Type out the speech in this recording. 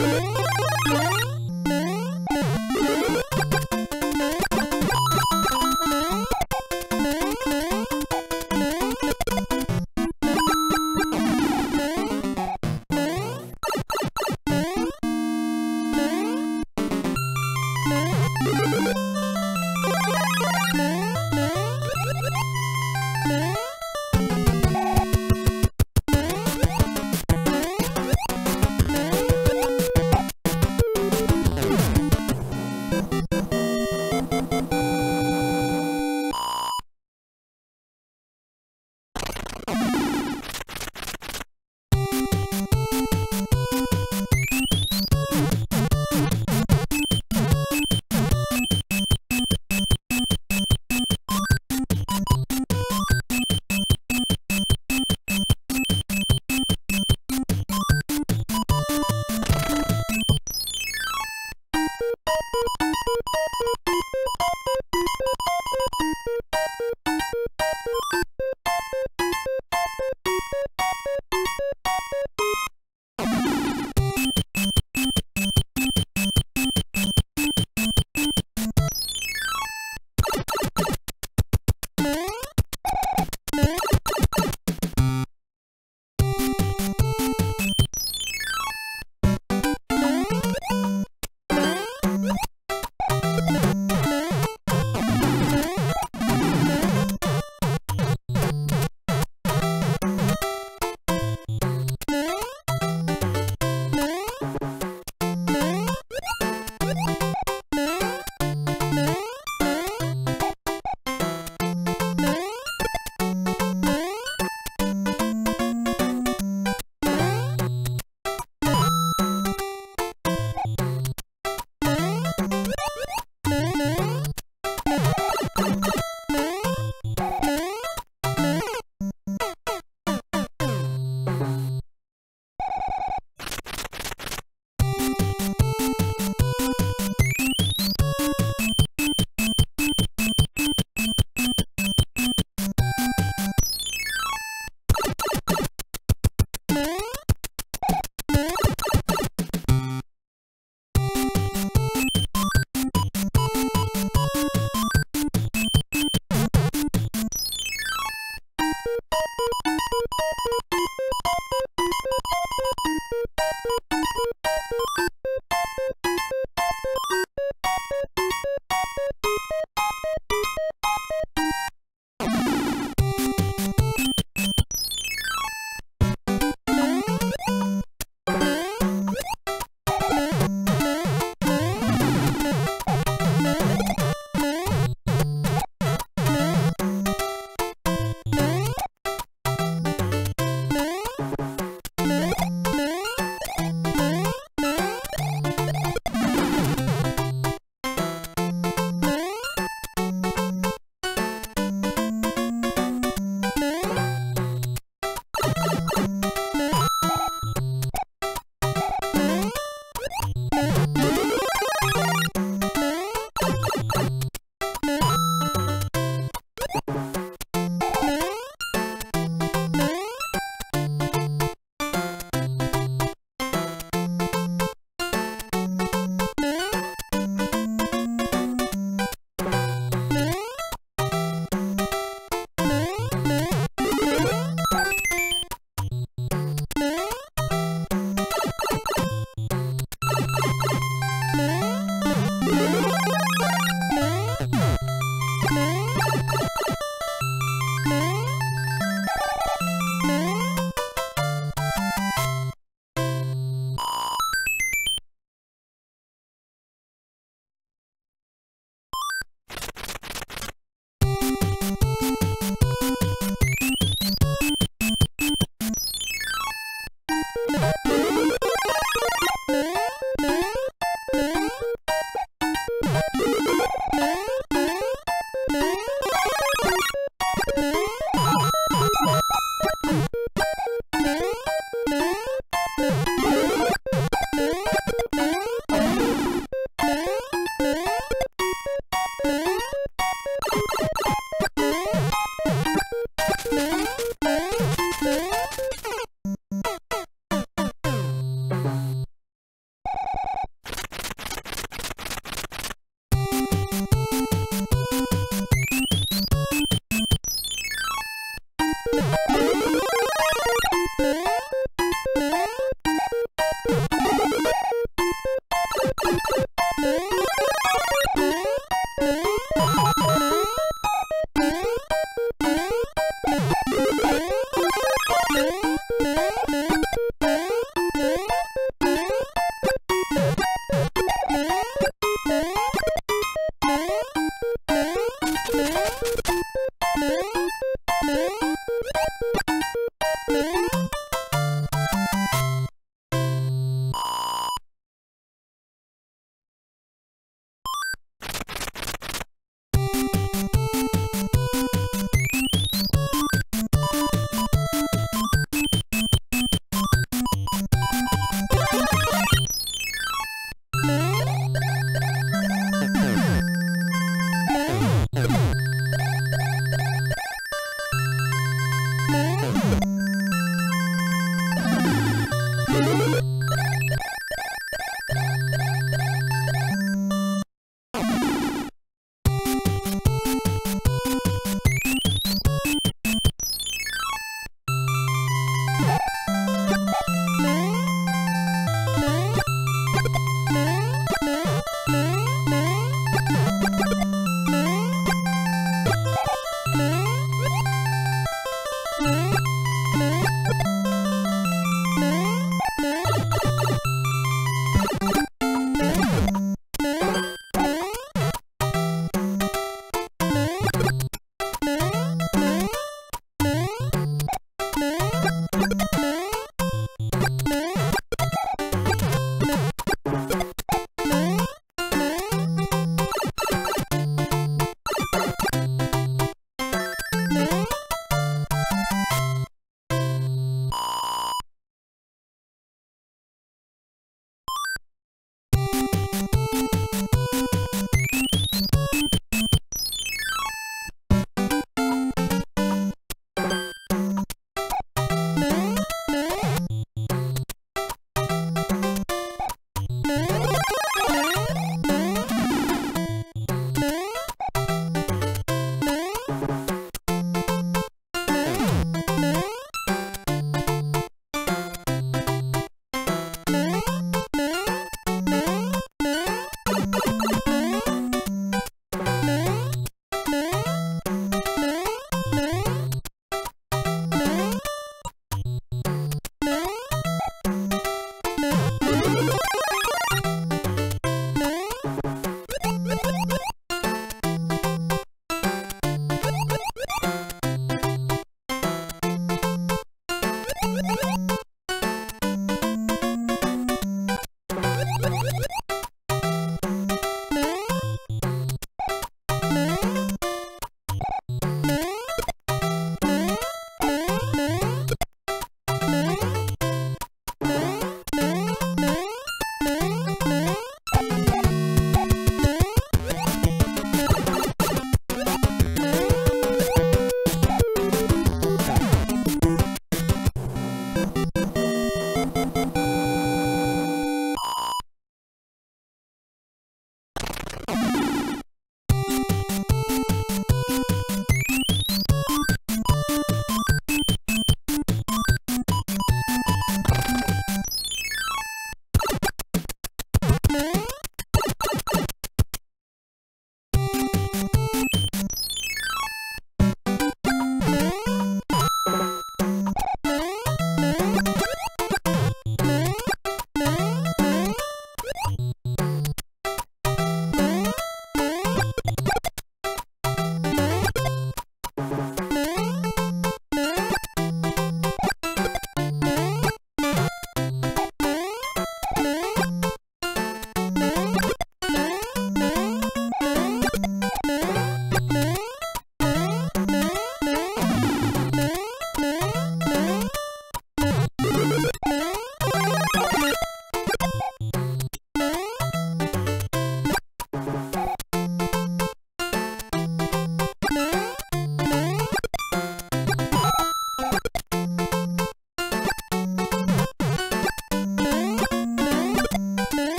Bye.